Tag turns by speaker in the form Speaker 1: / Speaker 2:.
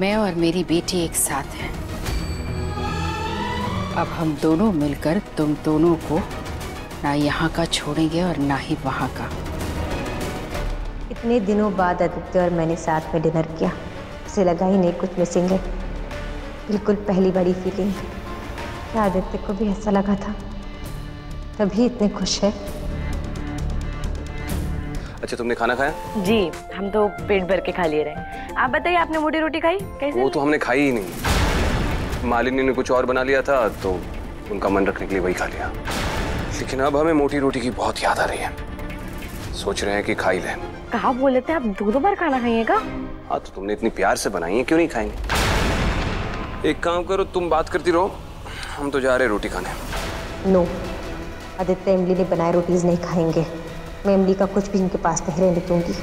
Speaker 1: मैं और मेरी बेटी एक साथ हैं। अब हम दोनों मिलकर तुम दोनों को ना यहाँ का छोड़ेंगे और ना ही वहाँ का।
Speaker 2: इतने दिनों बाद आदित्य और मैंने साथ में डिनर किया। उसे लगा ही नहीं कुछ मिसिंग है। बिल्कुल पहली बड़ी फीलिंग क्या आदित्य को भी ऐसा लगा था। तभी इतने खुश है।
Speaker 3: अच्छा तुमने खाना खाया?
Speaker 4: जी हम तो पेट भर के खा लिए रहे। आप बताइए आपने मोटी रोटी खाई? कैसे?
Speaker 3: वो तो हमने खाई ही नहीं। मालिनी ने कुछ और बना लिया था तो उनका मन रखने के लिए वही खा लिया। लेकिन अब हमें मोटी रोटी की बहुत याद आ रही है। सोच रहे हैं कि खा ही लें।
Speaker 4: कहा बोले थे आप? दो दो बार खाना खाइएगा।
Speaker 3: हाँ तो तुमने इतनी प्यार से बनाई है क्यों नहीं खाएँगे एक काम करो तुम बात करती रहो। हम तो जा रहे रोटी खाने।
Speaker 2: नो आदित्य इमली ने बनाए रोटीज नहीं खाएँगे। मैं इमली का कुछ भी इनके पास नहीं दूँगी।